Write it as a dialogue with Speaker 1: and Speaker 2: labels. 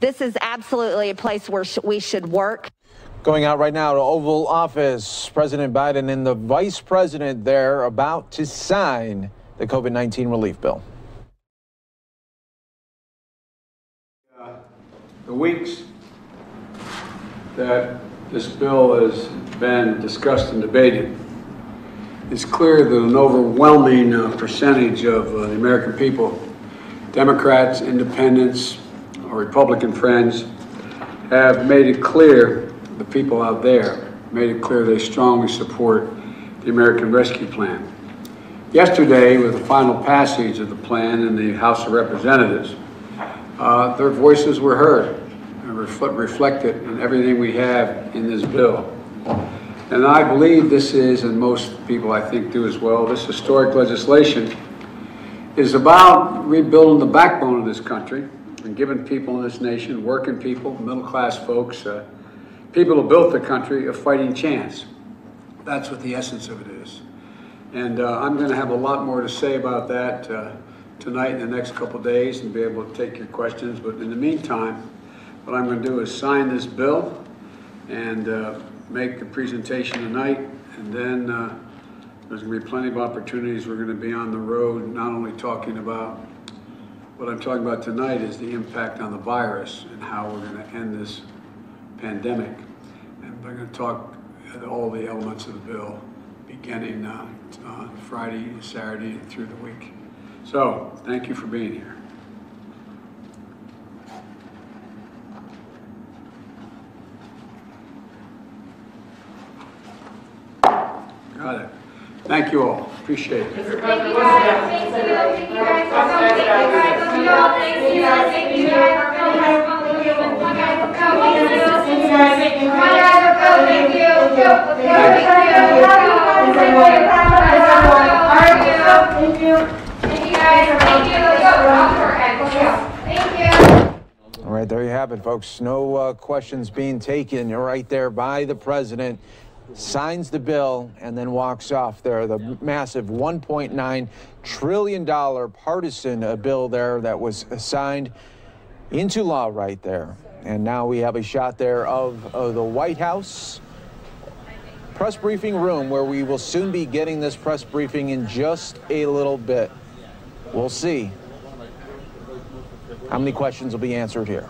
Speaker 1: this is absolutely a place where sh- we should work.
Speaker 2: Going out right now to Oval Office, President Biden and the Vice President there about to sign the COVID 19 relief bill.
Speaker 3: The weeks that this bill has been discussed and debated, it's clear that an overwhelming uh, percentage of uh, the American people, Democrats, independents, or Republican friends, have made it clear, the people out there, made it clear they strongly support the American Rescue Plan. Yesterday, with the final passage of the plan in the House of Representatives, uh, their voices were heard and reflect, reflected in everything we have in this bill. And I believe this is, and most people I think do as well, this historic legislation is about rebuilding the backbone of this country and giving people in this nation, working people, middle class folks, uh, people who built the country, a fighting chance. That's what the essence of it is. And uh, I'm going to have a lot more to say about that uh, tonight in the next couple days and be able to take your questions. But in the meantime, what I'm going to do is sign this bill and uh, make a presentation tonight. And then uh, there's going to be plenty of opportunities. We're going to be on the road, not only talking about what I'm talking about tonight is the impact on the virus and how we're going to end this pandemic. And we're going to talk at all the elements of the bill beginning uh, on Friday, Saturday, and through the week. So, thank you for being here. Got it. Thank you all. Appreciate it.
Speaker 2: All right, there you have it, folks. No uh, questions being taken right there by the president. Signs the bill and then walks off there. The massive $1.9 trillion partisan uh, bill there that was signed into law right there. And now we have a shot there of, of the White House press briefing room where we will soon be getting this press briefing in just a little bit. We'll see how many questions will be answered here.